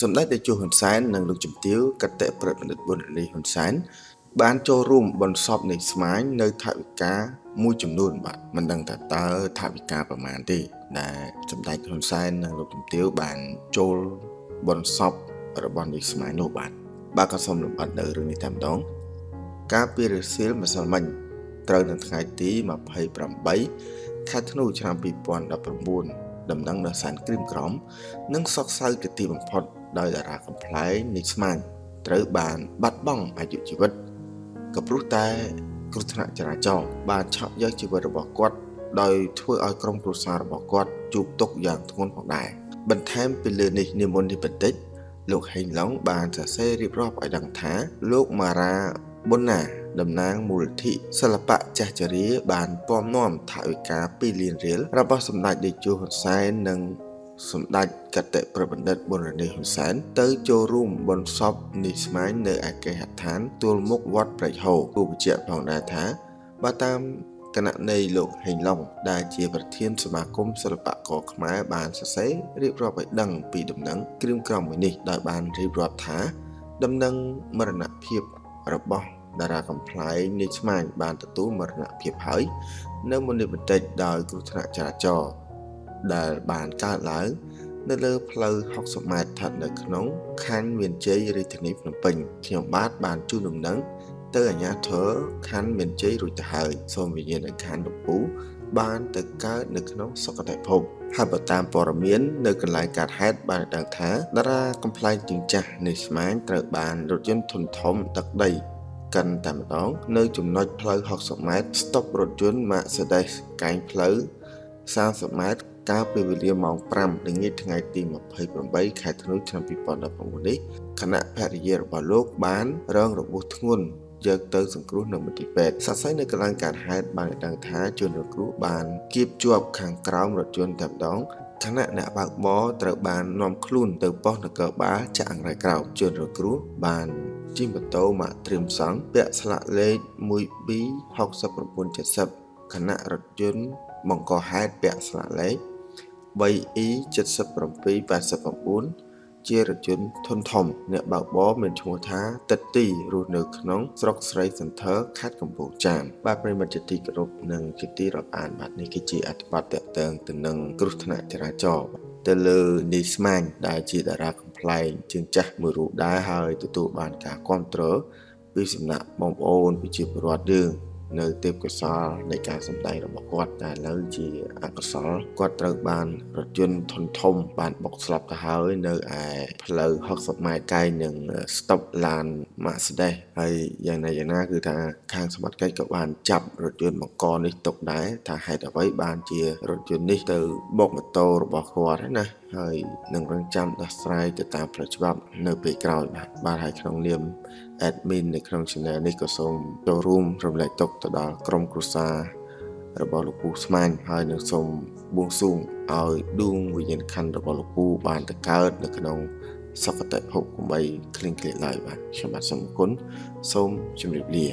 សម្ដេចតេជោហ៊ុនសែននិងលោកជំទាវកតេប្របណ្ឌិតប៊ុនរនីហ៊ុនសែនបានចូលរួមបន្សពនៃស្មាញនៅថវិកាមួយចំនួនបាទមិនដឹងថាតើថវិកាប្រមាណទេដែលសម្ដេចហ៊ុនសែននិងលោកជំទាវបានចូលបន្សពរបស់នៃស្មាញនោះបាទបាទក៏សូមលម្អិតនៅរឿងនេះតែម្ដងការពីរសៀលម្សិលមិញត្រូវនៅថ្ងៃទី28ខែធ្នូឆ្នាំ2019 ដំណឹងដល់សានគ្រីមក្រមនិងសកសៅជាទីបំផុតដោយតារាកំ pl ែងនៃស្មានត្រូវបានបាត់បង់អាយុជីវិតក៏ព្រោះតែគ្រោះថ្នាក់ចរាចរណ៍បានឆក់យកជីវិតរបស់គាត់ដោយធ្វើឲ្យក្រុមគ្រួសាររបស់គាត់ជួបទុក្ខយ៉ាងធ្ងន់ផងដែរបន្ថែមពីលើនេះនិមន្តនេះបន្តិចលោកហេងឡុងបានសរសេររៀបរាប់ឲ្យដឹងថាលោកម៉ារ៉ាប៊ុនណា តំណាងមូលនិធិសិល្បៈចាស់ជរាបានពំនាំថវិកា2លានរៀលរបស់សម្ដេចតេជោហ៊ុនសែននិងសម្ដេចកតេប្របណ្ឌិតប៊ុនរនីហ៊ុនសែនទៅចូលរួមបុណ្យសពនីស្មាញនៅឯគេហដ្ឋានទួលមុខវត្តព្រែកហូគូបញ្ជាក់ផងដែរថាបើតាមគណៈនៃលោកហេងឡុងដែលជាប្រធានសមាគមសិល្បករខ្មែរបានសរសេររៀបរាប់ឲ្យដឹងពីដំណឹងគ្រឿងក្រមមួយនេះដោយបានរៀបរាប់ថា ដំណឹងមរណភាពរបស់ តារាកំ pl ែងនេះស្មាញបានទទួលមរណភាពហើយ នៅមុននេះបន្តិចដោយគ្រោះថ្នាក់ចរាចរណ៍ដែលបានកើតឡើងនៅលើផ្លូវ60ម៉ែត្រស្ថិតនៅក្នុងខណ្ឌមានជ័យរាជធានីភ្នំពេញខ្ញុំបាទបានជូនដំណឹងទៅអាជ្ញាធរខណ្ឌមានជ័យរួចទៅហើយសូមវិញ្ញាណខណ្ឌលពូបានទៅកើតនៅក្នុងសុគតិភពហើយបើតាមព័ត៌មាននៅកន្លែងកើតហេតុបានដឹងថាតារាកំ pl ែងជាងចាស់នៃស្មាញត្រូវបានរថយន្តធុនធំទឹកដី កិនតែម្ដង នៅចំណុចផ្លូវ60ម៉ែត្រស្តុបរថយន្ត Mercedes កែងផ្លូវ30ម៉ែត្រកាលពីវេលាម៉ោង5ល្ងាចថ្ងៃទី28ខែធ្នូឆ្នាំ2019នេះគណៈភរិយារបស់លោកបានរងរបួសធ្ងន់យកទៅសង្គ្រោះនៅមន្ទីរពេទ្យសរសៃនៅកន្លែងកើតហេតុបានដឹងថាជនរងគ្រោះបានគៀបជាប់ខាងក្រោមរថយន្តតែម្ដងខណៈអ្នកបើកបរត្រូវបាននាំខ្លួនទៅប៉ុស្តិ៍នគរបាលចាក់អង្រែក្រោមជនរងគ្រោះបាន ជិះម៉ូតូម៉ាកត្រៀមសង់ពាក់ស្លាកលេខ 1B6970 ខណៈរថយន្តបង្កហេតុពាក់ស្លាកលេខ 3E7789 ជារថយន្តធុនធំ អ្នកបើកបរមានឈ្មោះថាតិតទីរស់នៅក្នុងស្រុកស្រីសន្ធើខេត្តកំពង់ចាមបាទប្រិមត្តជាទីគោរពនិងជាទីរាប់អានបាទនេះគឺជាអត្ថបទតកតើងទៅនឹងគ្រោះថ្នាក់ចរាចរណ៍ទៅលើនីស្មាញដែលជាតារា កំ pl ែងជាងចាស់មួយរូបដែរហើយទទួលបានការគ្រប់គ្រងពីសំណាក់បងប្អូនប្រជាពលរដ្ឋយើង នៅទេពកោសលនៃការសម្ដែងរបស់គាត់តែឥឡូវជាអកុសលគាត់ត្រូវបានរថយន្តធុនធំបានបុកស្លាប់ទៅហើយនៅឯផ្លូវ60ម៉ែត្រកាយនឹងស្តុបឡាន Mercedes ហើយយ៉ាងណាយ៉ាងណាគឺថាខាងសមត្ថកិច្ចក៏បានចាប់រថយន្តបង្កនេះទុកដែរថាហេតុអ្វីបានជារថយន្តនេះទៅបុកម៉ូតូរបស់គាត់ណាហើយនឹងរងចាំដោះស្រាយទៅតាមផ្លូវច្បាប់នៅពេលក្រោយបាទបាទហើយក្នុងនាម admin នៅក្នុង channel នេះក៏សូមចូលរួមរំលែកទុកទៅដល់ក្រុមគ្រួសាររបស់លោកពូស្មាញហើយនឹងសូមបួងសួងឲ្យដួងវិញ្ញាណក្ខន្ធរបស់លោកពូបានទៅកើតនៅក្នុងសុគតិភពកុំបីឃ្លៀងឃ្លាតឡើយបាទខ្ញុំបាទសូមអរគុណសូមជម្រាបលា